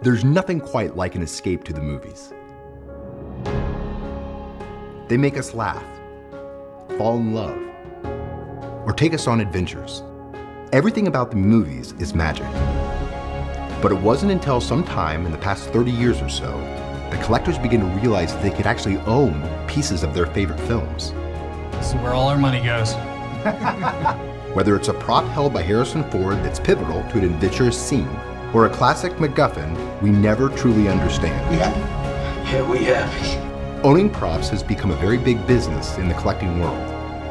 There's nothing quite like an escape to the movies. They make us laugh, fall in love, or take us on adventures. Everything about the movies is magic. But it wasn't until sometime in the past 30 years or so that collectors began to realize that they could actually own pieces of their favorite films. This is where all our money goes. Whether it's a prop held by Harrison Ford that's pivotal to an adventurous scene, or a classic MacGuffin we never truly understand. Yeah, yeah, we have. Owning props has become a very big business in the collecting world.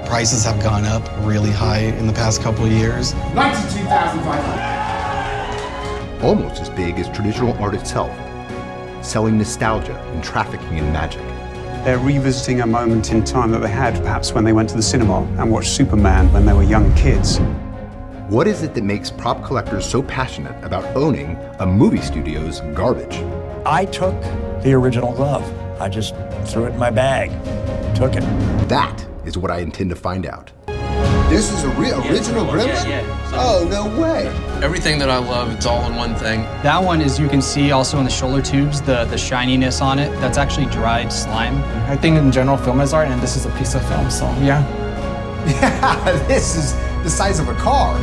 Prices have gone up really high in the past couple of years. 92,500. Almost as big as traditional art itself, selling nostalgia and trafficking in magic. They're revisiting a moment in time that they had perhaps when they went to the cinema and watched Superman when they were young kids. What is it that makes prop collectors so passionate about owning a movie studio's garbage? I took the original glove. I just threw it in my bag, took it. That is what I intend to find out. This is a real original Gremlin? Yeah, yeah. Oh, no way. Everything that I love, it's all in one thing. That one is you can see also in the shoulder tubes, the, the shininess on it. That's actually dried slime. I think in general film is art, and this is a piece of film, so yeah. Yeah, this is the size of a car.